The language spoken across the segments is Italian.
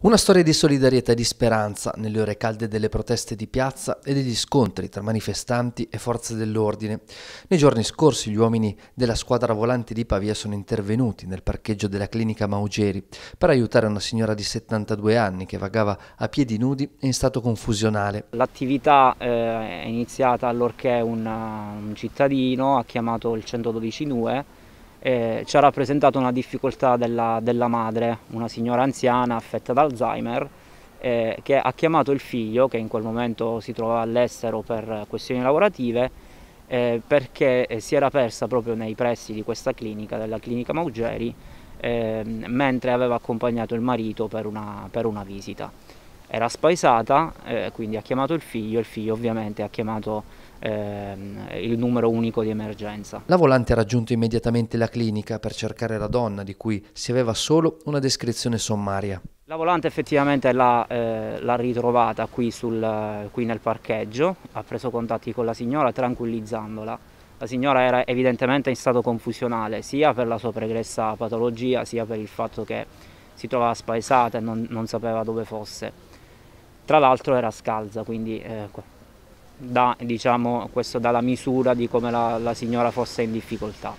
Una storia di solidarietà e di speranza nelle ore calde delle proteste di piazza e degli scontri tra manifestanti e forze dell'ordine. Nei giorni scorsi gli uomini della squadra volante di Pavia sono intervenuti nel parcheggio della clinica Maugeri per aiutare una signora di 72 anni che vagava a piedi nudi e in stato confusionale. L'attività eh, è iniziata allorché un, un cittadino ha chiamato il 112 NUE eh, ci ha rappresentato una difficoltà della, della, madre, una signora anziana affetta da Alzheimer, eh, che ha chiamato il figlio, che in quel momento si trovava all'estero per questioni lavorative, eh, perché eh, si era persa proprio nei pressi di questa clinica, della clinica Maugeri, ehm, mentre aveva accompagnato il marito per una, per una visita. Era spaesata, eh, quindi ha chiamato il figlio, il figlio ovviamente ha chiamato ehm, il numero unico di emergenza. La volante ha raggiunto immediatamente la clinica per cercare la donna di cui si aveva solo una descrizione sommaria. La volante effettivamente l'ha, eh, ritrovata qui, sul, qui nel parcheggio, ha preso contatti con la signora tranquillizzandola. La signora era evidentemente in stato confusionale sia per la sua pregressa patologia sia per il fatto che si trovava spaesata e non, non sapeva dove fosse. Tra l'altro era scalza, quindi eh, dà diciamo, questo dà la misura di come la, la signora fosse in difficoltà.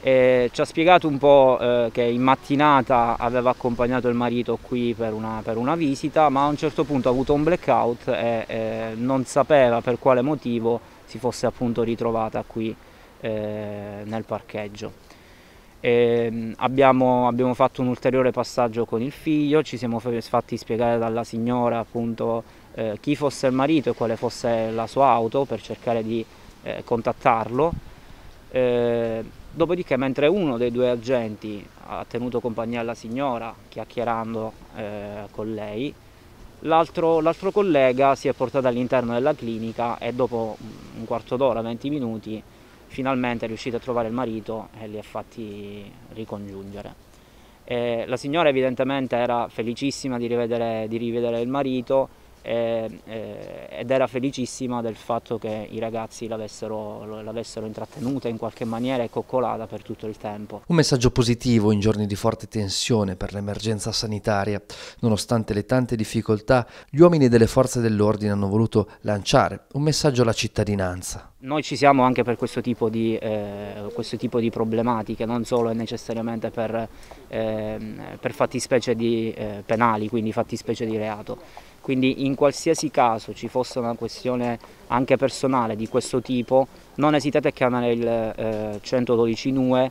E ci ha spiegato un po' eh, che in mattinata aveva accompagnato il marito qui per una, per una, visita, ma a un certo punto ha avuto un blackout e eh, non sapeva per quale motivo si fosse appunto ritrovata qui eh, nel parcheggio. E, abbiamo, abbiamo, fatto un ulteriore passaggio con il figlio, ci siamo fatti spiegare dalla signora appunto eh, chi fosse il marito e quale fosse la sua auto per cercare di eh, contattarlo. Eh, dopodiché mentre uno dei due agenti ha tenuto compagnia alla signora chiacchierando eh, con lei, l'altro, l'altro collega si è portato all'interno della clinica e dopo un quarto d'ora, 20 minuti, finalmente è riuscito a trovare il marito e li ha fatti ricongiungere. Eh, la signora evidentemente era felicissima di rivedere, di rivedere il marito eh, eh, ed era felicissima del fatto che i ragazzi l'avessero, l'avessero intrattenuta in qualche maniera e coccolata per tutto il tempo. Un messaggio positivo in giorni di forte tensione per l'emergenza sanitaria. Nonostante le tante difficoltà, gli uomini delle forze dell'ordine hanno voluto lanciare un messaggio alla cittadinanza. Noi ci siamo anche per questo tipo di, eh, questo tipo di problematiche, non solo necessariamente per, eh, per fattispecie di, eh, penali, quindi fattispecie di reato. Quindi in qualsiasi caso ci fosse una questione anche personale di questo tipo, non esitate a chiamare il 112 eh, NUE